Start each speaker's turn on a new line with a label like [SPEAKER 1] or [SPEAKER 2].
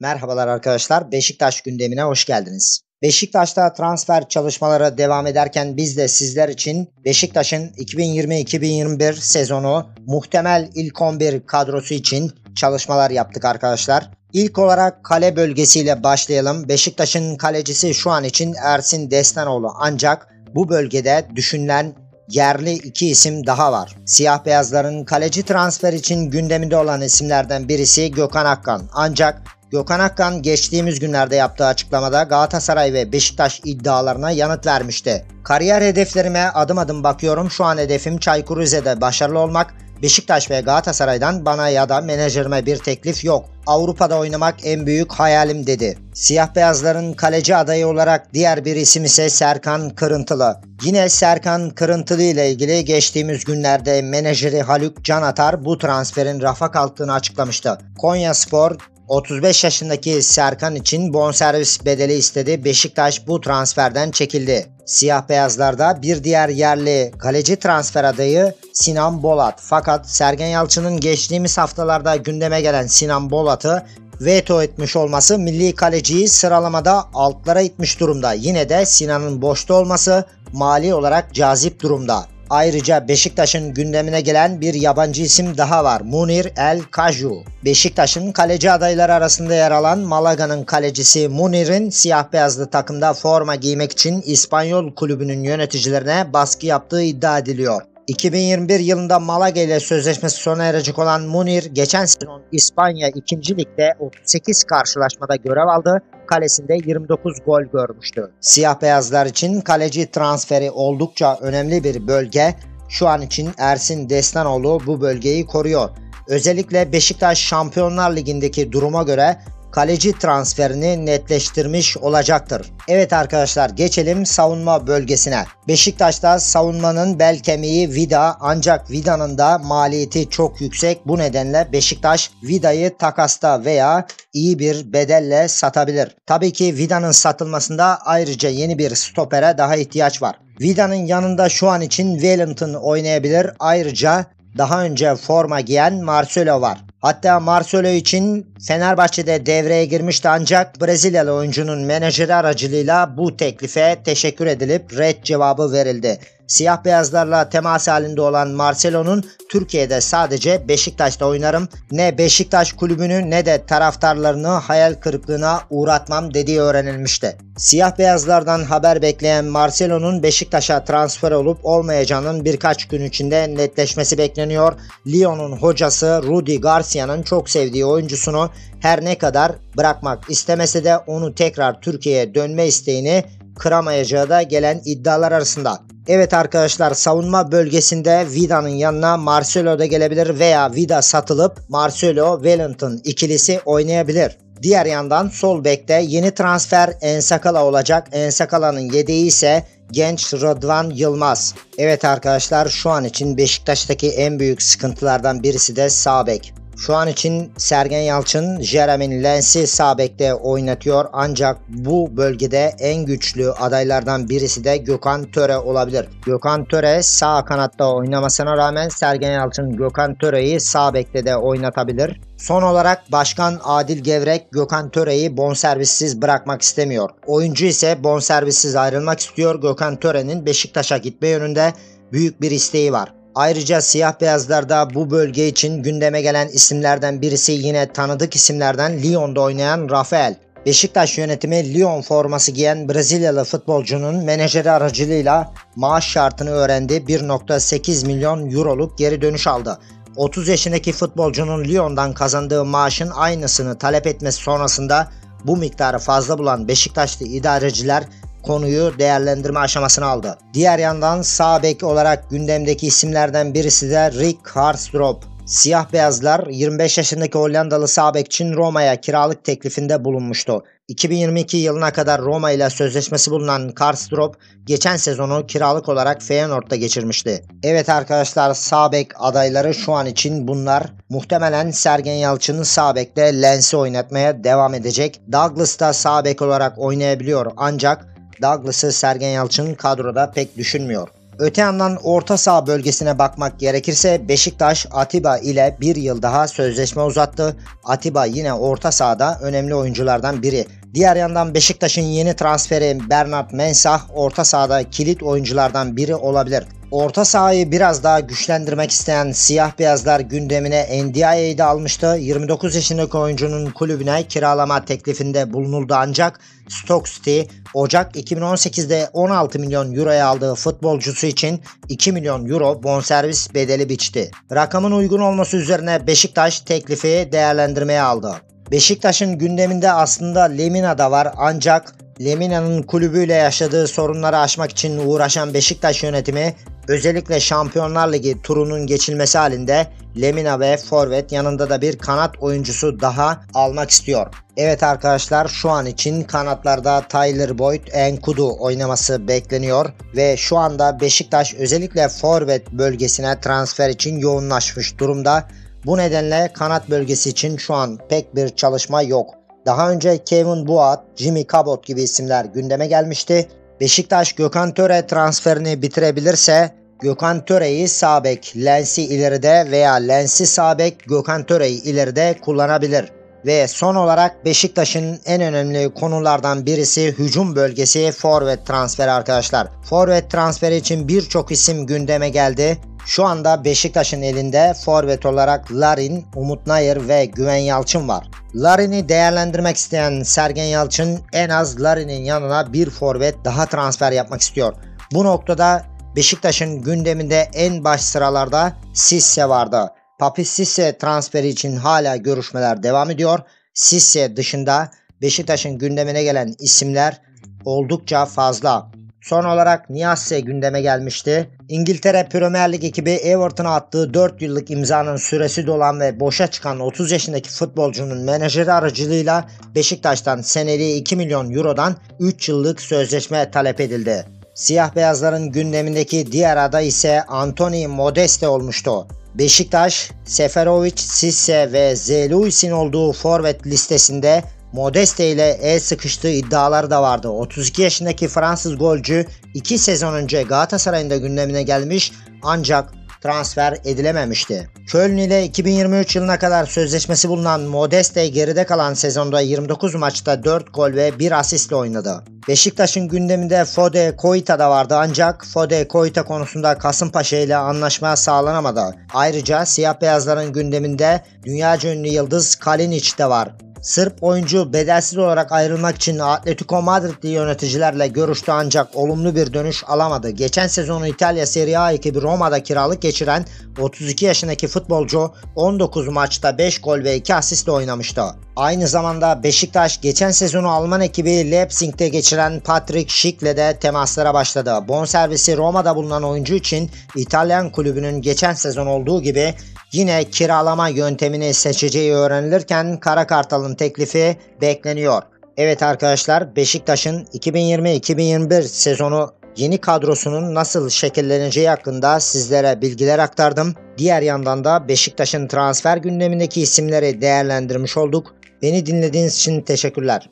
[SPEAKER 1] Merhabalar arkadaşlar. Beşiktaş gündemine hoş geldiniz. Beşiktaş'ta transfer çalışmaları devam ederken biz de sizler için Beşiktaş'ın 2020-2021 sezonu muhtemel ilk 11 kadrosu için çalışmalar yaptık arkadaşlar. İlk olarak kale bölgesiyle başlayalım. Beşiktaş'ın kalecisi şu an için Ersin Destanoğlu ancak bu bölgede düşünülen yerli iki isim daha var. Siyah beyazların kaleci transfer için gündeminde olan isimlerden birisi Gökhan Akkan. Ancak Gökhan Akkan geçtiğimiz günlerde yaptığı açıklamada Galatasaray ve Beşiktaş iddialarına yanıt vermişti. Kariyer hedeflerime adım adım bakıyorum. Şu an hedefim Çaykur Rize'de başarılı olmak. Beşiktaş ve Galatasaray'dan bana ya da menajerime bir teklif yok. Avrupa'da oynamak en büyük hayalim dedi. Siyah beyazların kaleci adayı olarak diğer bir isim ise Serkan Kırıntılı. Yine Serkan Kırıntılı ile ilgili geçtiğimiz günlerde menajeri Haluk Canatar bu transferin rafa kalktığını açıklamıştı. Konya Spor 35 yaşındaki Serkan için bonservis bedeli istedi. Beşiktaş bu transferden çekildi. Siyah beyazlarda bir diğer yerli kaleci transfer adayı Sinan Bolat. Fakat Sergen Yalçın'ın geçtiğimiz haftalarda gündeme gelen Sinan Bolat'ı veto etmiş olması milli kaleciyi sıralamada altlara itmiş durumda. Yine de Sinan'ın boşta olması mali olarak cazip durumda. Ayrıca Beşiktaş'ın gündemine gelen bir yabancı isim daha var. Munir El Kaju. Beşiktaş'ın kaleci adayları arasında yer alan Malaga'nın kalecisi Munir'in siyah beyazlı takımda forma giymek için İspanyol kulübünün yöneticilerine baskı yaptığı iddia ediliyor. 2021 yılında Malaga ile sözleşmesi sona erecek olan Munir geçen sezon İspanya 2. Lig'de 38 karşılaşmada görev aldı. Kalesinde 29 gol görmüştü. Siyah beyazlar için kaleci transferi oldukça önemli bir bölge. Şu an için Ersin Destanoğlu bu bölgeyi koruyor. Özellikle Beşiktaş Şampiyonlar Ligi'ndeki duruma göre kaleci transferini netleştirmiş olacaktır. Evet arkadaşlar geçelim savunma bölgesine. Beşiktaş'ta savunmanın bel kemiği Vida ancak Vida'nın da maliyeti çok yüksek. Bu nedenle Beşiktaş Vida'yı takasta veya iyi bir bedelle satabilir. Tabii ki Vida'nın satılmasında ayrıca yeni bir stopere daha ihtiyaç var. Vida'nın yanında şu an için Wellington oynayabilir. Ayrıca daha önce forma giyen Marcelo var. Hatta Marcelo için Fenerbahçe'de devreye girmişti ancak Brezilyalı oyuncunun menajeri aracılığıyla bu teklife teşekkür edilip red cevabı verildi. Siyah beyazlarla temas halinde olan Marcelo'nun Türkiye'de sadece Beşiktaş'ta oynarım. Ne Beşiktaş kulübünü ne de taraftarlarını hayal kırıklığına uğratmam dediği öğrenilmişti. Siyah beyazlardan haber bekleyen Marcelo'nun Beşiktaş'a transfer olup olmayacağının birkaç gün içinde netleşmesi bekleniyor. Lyon'un hocası Rudi Garcia'nın çok sevdiği oyuncusunu her ne kadar bırakmak istemese de onu tekrar Türkiye'ye dönme isteğini kıramayacağı da gelen iddialar arasında. Evet arkadaşlar savunma bölgesinde Vida'nın yanına Marcelo da gelebilir veya Vida satılıp Marcelo Wellington ikilisi oynayabilir. Diğer yandan sol bekte yeni transfer Ensakala olacak. Ensakala'nın yedeği ise genç Rıdvan Yılmaz. Evet arkadaşlar şu an için Beşiktaş'taki en büyük sıkıntılardan birisi de sağ bek. Şu an için Sergen Yalçın Jeremy Lens'i sağ oynatıyor ancak bu bölgede en güçlü adaylardan birisi de Gökhan Töre olabilir. Gökhan Töre sağ kanatta oynamasına rağmen Sergen Yalçın Gökhan Töre'yi sağ de oynatabilir. Son olarak Başkan Adil Gevrek Gökhan Töre'yi bonservissiz bırakmak istemiyor. Oyuncu ise bonservissiz ayrılmak istiyor. Gökhan Töre'nin Beşiktaş'a gitme yönünde büyük bir isteği var. Ayrıca siyah beyazlarda bu bölge için gündeme gelen isimlerden birisi yine tanıdık isimlerden Lyon'da oynayan Rafael. Beşiktaş yönetimi Lyon forması giyen Brezilyalı futbolcunun menajeri aracılığıyla maaş şartını öğrendi. 1.8 milyon euroluk geri dönüş aldı. 30 yaşındaki futbolcunun Lyon'dan kazandığı maaşın aynısını talep etmesi sonrasında bu miktarı fazla bulan Beşiktaşlı idareciler konuyu değerlendirme aşamasına aldı. Diğer yandan sağ bek olarak gündemdeki isimlerden birisi de Rick Harstrop. Siyah beyazlar 25 yaşındaki Hollandalı sağ için Roma'ya kiralık teklifinde bulunmuştu. 2022 yılına kadar Roma ile sözleşmesi bulunan Karstrop geçen sezonu kiralık olarak Feyenoord'da geçirmişti. Evet arkadaşlar sağ bek adayları şu an için bunlar. Muhtemelen Sergen Yalçın'ın sağ bekte Lens'i oynatmaya devam edecek. Douglas da sağ bek olarak oynayabiliyor ancak Douglas'ı Sergen Yalçın kadroda pek düşünmüyor. Öte yandan orta saha bölgesine bakmak gerekirse Beşiktaş Atiba ile bir yıl daha sözleşme uzattı. Atiba yine orta sahada önemli oyunculardan biri. Diğer yandan Beşiktaş'ın yeni transferi Bernard Mensah orta sahada kilit oyunculardan biri olabilir. Orta sahayı biraz daha güçlendirmek isteyen siyah beyazlar gündemine NDI'yi de almıştı. 29 yaşındaki oyuncunun kulübüne kiralama teklifinde bulunuldu ancak Stoke City Ocak 2018'de 16 milyon euroya aldığı futbolcusu için 2 milyon euro bonservis bedeli biçti. Rakamın uygun olması üzerine Beşiktaş teklifi değerlendirmeye aldı. Beşiktaş'ın gündeminde aslında Lemina da var ancak Lemina'nın kulübüyle yaşadığı sorunları aşmak için uğraşan Beşiktaş yönetimi özellikle Şampiyonlar Ligi turunun geçilmesi halinde Lemina ve Forvet yanında da bir kanat oyuncusu daha almak istiyor. Evet arkadaşlar şu an için kanatlarda Tyler Boyd, Enkudu oynaması bekleniyor ve şu anda Beşiktaş özellikle Forvet bölgesine transfer için yoğunlaşmış durumda. Bu nedenle kanat bölgesi için şu an pek bir çalışma yok. Daha önce Kevin Boat, Jimmy Cabot gibi isimler gündeme gelmişti. Beşiktaş Gökhan Töre transferini bitirebilirse Gökhan Töre'yi sağ bek, Lens'i ileride veya Lens'i sağ bek, Gökhan Töre'yi ileride kullanabilir. Ve son olarak Beşiktaş'ın en önemli konulardan birisi hücum bölgesi forvet transferi arkadaşlar. Forvet transferi için birçok isim gündeme geldi. Şu anda Beşiktaş'ın elinde forvet olarak Larin, Umut Nayır ve Güven Yalçın var. Larin'i değerlendirmek isteyen Sergen Yalçın en az Larin'in yanına bir forvet daha transfer yapmak istiyor. Bu noktada Beşiktaş'ın gündeminde en baş sıralarda Sisse vardı. Papi Sisse transferi için hala görüşmeler devam ediyor. Sisse dışında Beşiktaş'ın gündemine gelen isimler oldukça fazla. Son olarak Niasse gündeme gelmişti. İngiltere Premier Lig ekibi Everton'a attığı 4 yıllık imzanın süresi dolan ve boşa çıkan 30 yaşındaki futbolcunun menajeri aracılığıyla Beşiktaş'tan seneliği 2 milyon eurodan 3 yıllık sözleşme talep edildi. Siyah beyazların gündemindeki diğer aday ise Anthony Modeste olmuştu. Beşiktaş, Seferovic, Sisse ve Zeluis'in olduğu forvet listesinde Modeste ile el sıkıştığı iddialar da vardı. 32 yaşındaki Fransız golcü 2 sezon önce Galatasaray'ın da gündemine gelmiş ancak transfer edilememişti. Köln ile 2023 yılına kadar sözleşmesi bulunan Modeste geride kalan sezonda 29 maçta 4 gol ve 1 asistle oynadı. Beşiktaş'ın gündeminde Fode Koita da vardı ancak Fode Koita konusunda Kasımpaşa ile anlaşma sağlanamadı. Ayrıca siyah beyazların gündeminde dünyaca ünlü yıldız Kalinic de var. Sırp oyuncu bedelsiz olarak ayrılmak için Atletico Madrid'li yöneticilerle görüştü ancak olumlu bir dönüş alamadı. Geçen sezonu İtalya Serie A ekibi Roma'da kiralık geçiren 32 yaşındaki futbolcu 19 maçta 5 gol ve 2 asistle oynamıştı. Aynı zamanda Beşiktaş geçen sezonu Alman ekibi Leipzig'te geçiren Patrick Schick'le de temaslara başladı. Bonservisi Roma'da bulunan oyuncu için İtalyan kulübünün geçen sezon olduğu gibi Yine kiralama yöntemini seçeceği öğrenilirken Kara Kartal'ın teklifi bekleniyor. Evet arkadaşlar Beşiktaş'ın 2020-2021 sezonu yeni kadrosunun nasıl şekilleneceği hakkında sizlere bilgiler aktardım. Diğer yandan da Beşiktaş'ın transfer gündemindeki isimleri değerlendirmiş olduk. Beni dinlediğiniz için teşekkürler.